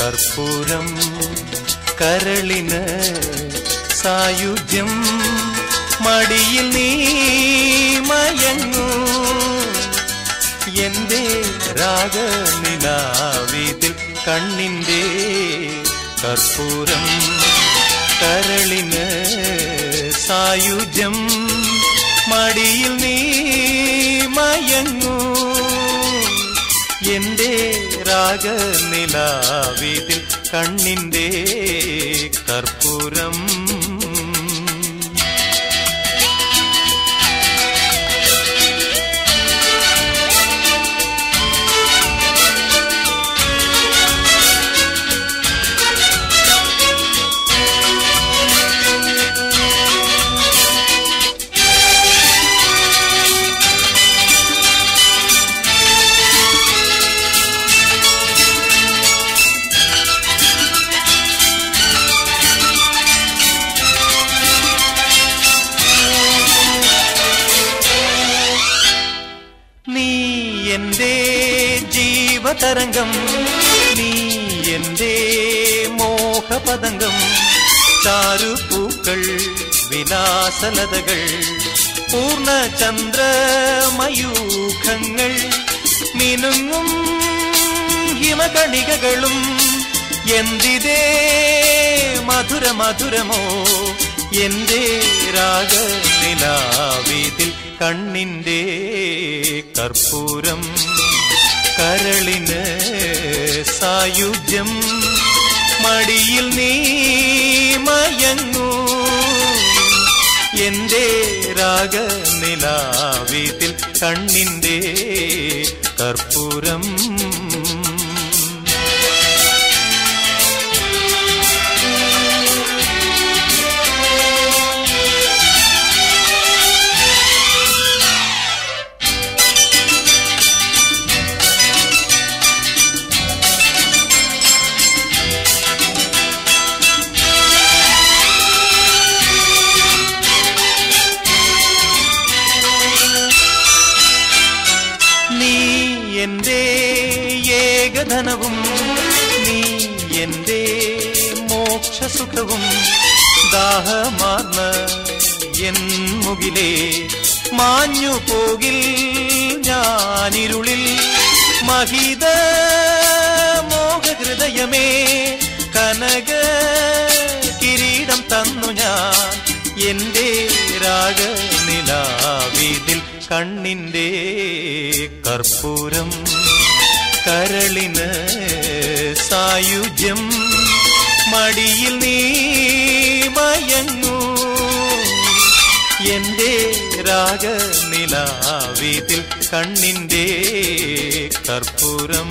കർപ്പൂരം കരളിന് സായുധ്യം മടിയിൽ നീ മയങ്ങൂ. എന്റെ രാഗനിലാവിതിൽ കണ്ണിന്റെ കർപ്പൂരം കരളിന് സായുധ്യം മടിയിൽ നീ മയങ്ങൂ. എന്റെ രാഗനിലാവിതിൽ കണ്ണിന്റെ കർപ്പൂരം ജീവതരംഗം നീ എന്റെ മോഹപതംഗം. ചാരുപൂക്കൾ വിലാസലതകൾ പൂർണചന്ദ്രമയൂഖങ്ങൾ മിനുങ്ങും ഹിമകണികകളും എന്തിതേ മധുര മധുരമോ എന്റെ രാഗനിലാവിതിൽ കണ്ണിന്റെ കർപ്പൂരം. കരളിന് സായുജ്യം. മടിയിൽ നീ മയങ്ങൂ. എന്റെ രാഗനിലാവിതിൽ കണ്ണിന്റെ കർപ്പൂരം ഏകധനവും നീ എന്റെ മോക്ഷസുഖവും ദാഹമാർന്ന എൻ മുകിലേ മാഞ്ഞു പോകിൽ ഞാനിരുളിൽ. മഹിത മോഹഹൃദയമേ കനക കിരീടം തന്നു ഞാൻ. എന്റെ രാഗനിലാവിതിൽ കണ്ണിന്റെ കർപ്പൂരം കരളിന് സായുജ്യം. മടിയിൽ നീ മയങ്ങൂ. എന്റെ രാഗനിലാവീതിൽ കണ്ണിന്റെ കർപ്പൂരം.